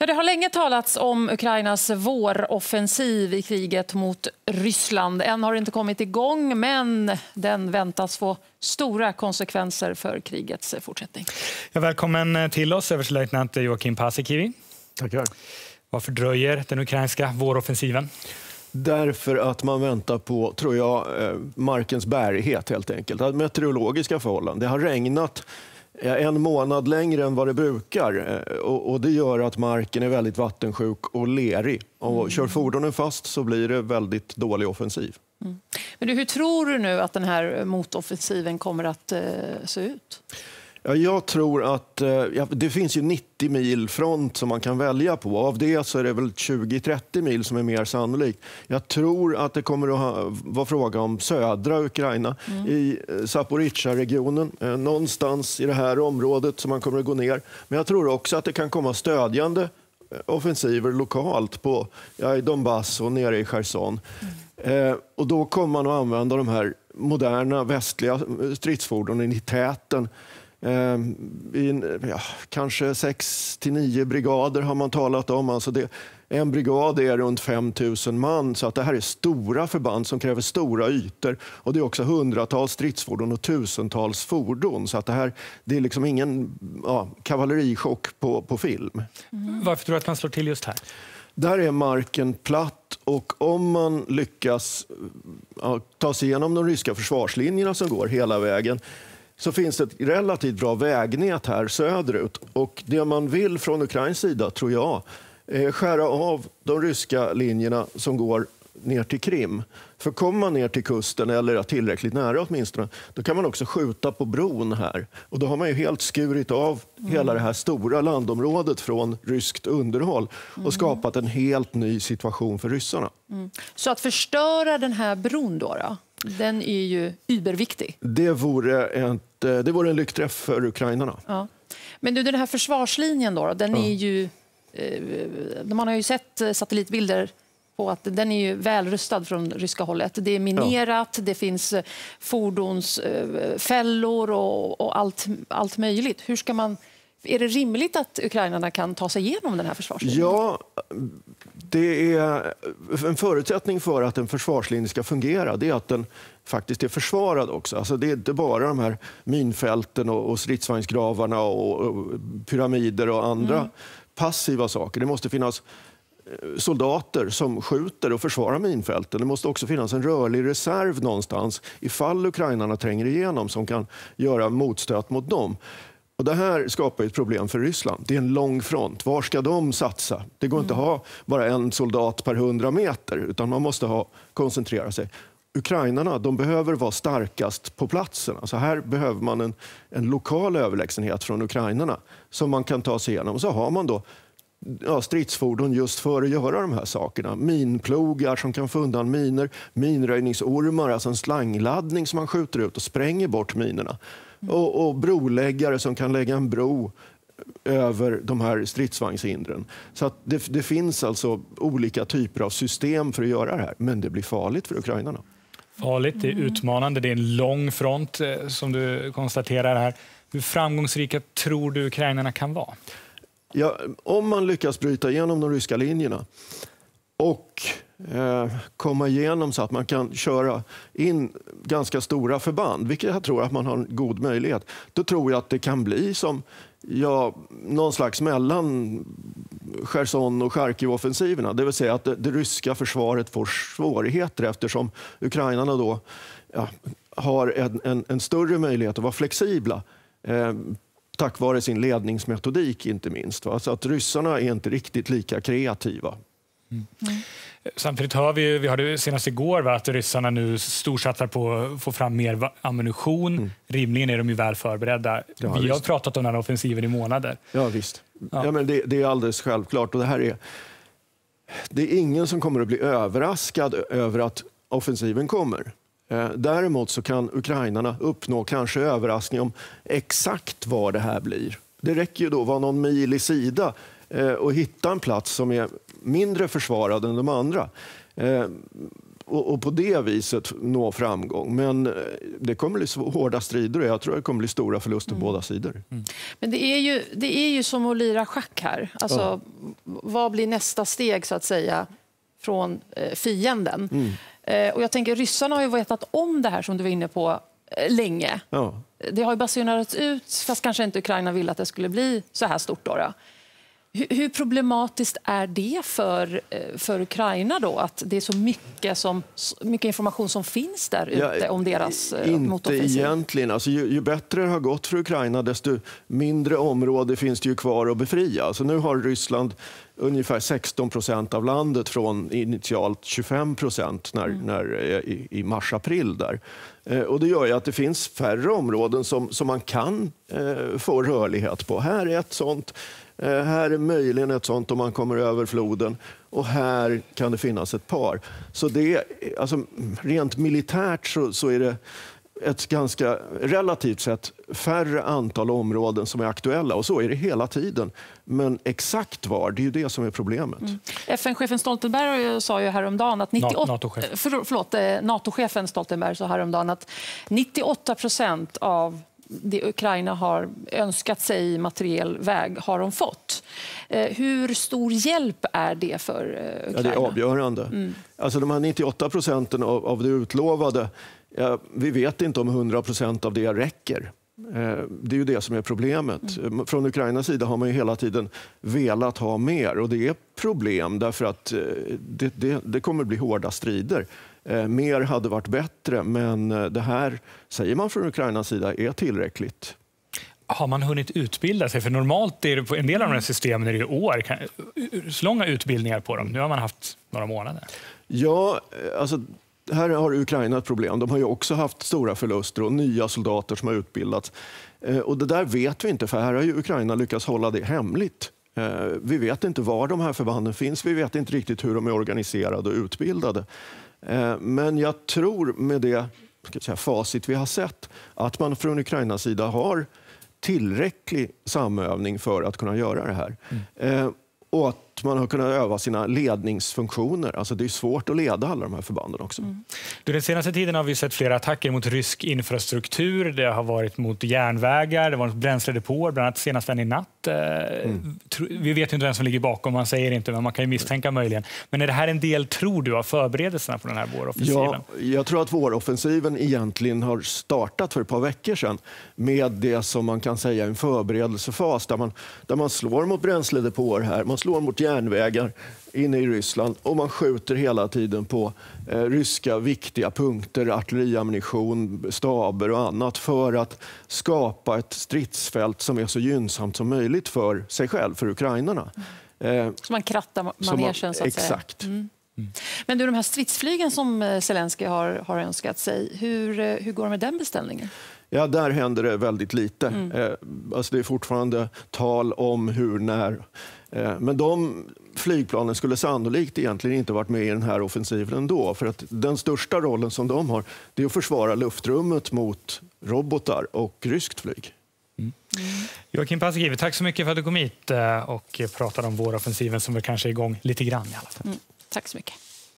Ja, det har länge talats om Ukrainas våroffensiv i kriget mot Ryssland. Än har det inte kommit igång, men den väntas få stora konsekvenser för krigets fortsättning. Ja, välkommen till oss, överstelöjtnant Joakim Paasikivi. Tackar. Varför dröjer den ukrainska våroffensiven? Därför att man väntar på, tror jag, eh, markens bärighet helt enkelt. Meteorologiska förhållanden. Det har regnat en månad längre än vad det brukar. Eh, och, det gör att marken är väldigt vattensjuk och lerig. Och mm. Kör fordonen fast så blir det väldigt dålig offensiv. Mm. Men du, hur tror du nu att den här motoffensiven kommer att eh, se ut? Ja, jag tror att eh, ja, det finns ju 90 mil front som man kan välja på. Av det så är det väl 20-30 mil som är mer sannolikt. Jag tror att det kommer att ha, vara fråga om södra Ukraina mm. i eh, Zaporizjzja-regionen. Eh, någonstans i det här området som man kommer att gå ner. Men jag tror också att det kan komma stödjande eh, offensiver lokalt på, ja, i Donbass och nere i Cherson. Mm. Eh, och då kommer man att använda de här moderna västliga stridsfordonen i täten i, ja, kanske sex till nio brigader har man talat om. Alltså det, en brigad är runt 5 000 man, så att det här är stora förband som kräver stora ytor. Och Det är också hundratals stridsfordon och tusentals fordon. Så att det här det är liksom ingen ja, kavallerichock på, på film. Mm. Varför tror du att man slår till just här? Där är marken platt och om man lyckas ja, ta sig igenom de ryska försvarslinjerna som går hela vägen så finns det ett relativt bra vägnät här söderut. Och det man vill från Ukrains sida, tror jag, är skära av de ryska linjerna som går ner till Krim. För kommer man ner till kusten, eller tillräckligt nära åtminstone, då kan man också skjuta på bron här. Och då har man ju helt skurit av mm. hela det här stora landområdet från ryskt underhåll och mm. skapat en helt ny situation för ryssarna. Mm. Så att förstöra den här bron då? då? Den är ju überviktig. Det vore, eh, det vore en lyckträff för ukrainarna. Ja. Men du, den här försvarslinjen då, den ja. är ju... Eh, man har ju sett eh, satellitbilder på att den är ju välrustad från ryska hållet. Det är minerat, ja. det finns fordonsfällor och, och, allt, allt möjligt. Hur ska man... Är det rimligt att ukrainarna kan ta sig igenom den här försvarslinjen? Ja, det är en förutsättning för att en försvarslinje ska fungera det är att den faktiskt är försvarad också. Alltså det är inte bara de här minfälten och, och stridsvagnsgravarna och, och, pyramider och andra mm. passiva saker. Det måste finnas eh, soldater som skjuter och försvarar minfälten. Det måste också finnas en rörlig reserv någonstans ifall ukrainarna tränger igenom som kan göra motstöt mot dem. Och det här skapar ett problem för Ryssland. Det är en lång front. Var ska de satsa? Det går inte att ha bara en soldat per hundra meter, utan man måste ha, koncentrera sig. Ukrainarna de behöver vara starkast på platsen. Alltså här behöver man en, en lokal överlägsenhet från ukrainarna som man kan ta sig igenom. Och så har man då ja, stridsfordon just för att göra de här sakerna. Minplogar som kan få undan miner, minröjningsormar, alltså en slangladdning som man skjuter ut och spränger bort minerna och, och broläggare som kan lägga en bro över de här stridsvagnshindren. Så att det, det, finns alltså olika typer av system för att göra det här, men det blir farligt för ukrainarna. Farligt, det är utmanande, det är en lång front eh, som du konstaterar här. Hur framgångsrika tror du ukrainarna kan vara? Ja, om man lyckas bryta igenom de ryska linjerna och eh, komma igenom så att man kan köra in ganska stora förband, vilket jag tror att man har en god möjlighet. Då tror jag att det kan bli som ja, någon slags mellan Cherson och Charkiv-offensiverna. Det vill säga att det, det, ryska försvaret får svårigheter eftersom ukrainarna då ja, har en, en, en, större möjlighet att vara flexibla. Eh, tack vare sin ledningsmetodik inte minst. Va? Så att ryssarna är inte riktigt lika kreativa. Mm. Samtidigt hör vi, vi hörde senast igår va, att ryssarna nu storsatsar på att få fram mer ammunition. Mm. Rimligen är de ju väl förberedda. Ja, vi visst. har pratat om den här offensiven i månader. Ja, visst. Ja. ja men det, det, är alldeles självklart. Och det, här är, det är ingen som kommer att bli överraskad över att offensiven kommer. Eh, däremot så kan ukrainarna uppnå kanske överraskning om exakt var det här blir. Det räcker ju då att vara någon mil i sida eh, och hitta en plats som är mindre försvarad än de andra. Eh, och, på det viset nå framgång. Men det kommer bli hårda strider och jag tror det kommer bli stora förluster mm. på båda sidor. Mm. Men det är, ju, det är ju som att lira schack här. Alltså, ja. Vad blir nästa steg så att säga från fienden? Mm. Eh, och jag tänker ryssarna har ju vetat om det här som du var inne på eh, länge. Ja. Det har ju basunerats ut, fast kanske inte Ukraina ville att det skulle bli så här stort. Då, då. Hur problematiskt är det för, eh, för Ukraina då, att det är så mycket, som, mycket information som finns där ute ja, om deras eh, Inte motoffensiv? egentligen. Alltså, ju, ju, bättre det har gått för Ukraina, desto mindre område finns det ju kvar att befria. Alltså, nu har Ryssland ungefär 16 procent av landet från initialt 25 procent när, mm. när, eh, i, i mars-april. där. och det gör ju att det finns färre områden som, som man kan eh, få rörlighet på. Här är ett sånt. Eh, här är möjligen ett sånt om man kommer över floden och här kan det finnas ett par. Så det, alltså, rent militärt så, så är det ett ganska relativt sett färre antal områden som är aktuella och så är det hela tiden. Men exakt var, det är ju det som är problemet. Mm. FN-chefen Stoltenberg sa ju häromdagen att 98, NATO-chefen för, förlåt, eh, NATO Stoltenberg sa häromdagen att 98 procent av det Ukraina har önskat sig i materiell väg har de fått. Eh, hur stor hjälp är det för Ukraina? Ja, det är avgörande. Mm. Alltså de här 98 procenten av, av det utlovade, ja, vi vet inte om 100 procent av det räcker. Eh, det är ju det som är problemet. Mm. Från Ukrainas sida har man ju hela tiden velat ha mer och det är problem därför att eh, det, det, det kommer bli hårda strider. Eh, mer hade varit bättre, men eh, det här, säger man från Ukrainas sida, är tillräckligt. Har man hunnit utbilda sig? För normalt är det på en del av de här systemen är det år, långa utbildningar på dem. Nu har man haft några månader. Ja, eh, alltså här har Ukraina ett problem. De har ju också haft stora förluster och nya soldater som har utbildats. Och det där vet vi inte, för här har ju Ukraina lyckats hålla det hemligt. Vi vet inte var de här förbanden finns. Vi vet inte riktigt hur de är organiserade och utbildade. Eh, men jag tror med det ska säga, facit vi har sett att man från Ukrainas sida har tillräcklig samövning för att kunna göra det här. Mm. Eh, och att man har kunnat öva sina ledningsfunktioner. Alltså det är svårt att leda alla de här förbanden också. Mm. Den senaste tiden har vi sett flera attacker mot rysk infrastruktur. Det har varit mot järnvägar, det har varit bränsledepåer, bland annat senast en i natt. Eh, mm. Vi vet inte vem som ligger bakom, man säger inte, men man kan ju misstänka möjligen. Men är det här en del, tror du, av förberedelserna på den här våroffensiven? Ja, jag tror att våroffensiven egentligen har startat för ett par veckor sedan med det som man kan säga är en förberedelsefas där man, där man slår mot bränsledepåer här, man slår mot järnvägar inne i Ryssland och man skjuter hela tiden på eh, ryska viktiga punkter, artilleriammunition, staber och annat för att skapa ett stridsfält som är så gynnsamt som möjligt för sig själv, för ukrainarna. Eh, så man krattar manegen, så att exakt. säga? Mm. Mm. Men du, de här stridsflygen som eh, Zelensky har, har önskat sig, hur, eh, hur går det med den beställningen? Ja, där händer det väldigt lite. Mm. Eh, alltså det är fortfarande tal om hur, när. Eh, men de flygplanen skulle sannolikt egentligen inte varit med i den här offensiven ändå. För att den största rollen som de har det är att försvara luftrummet mot robotar och ryskt flyg. Mm. Joakim Paasikivi, tack så mycket för att du kom hit eh, och pratade om våroffensiven som väl kanske är igång lite grann i alla fall. Mm. Tack så mycket.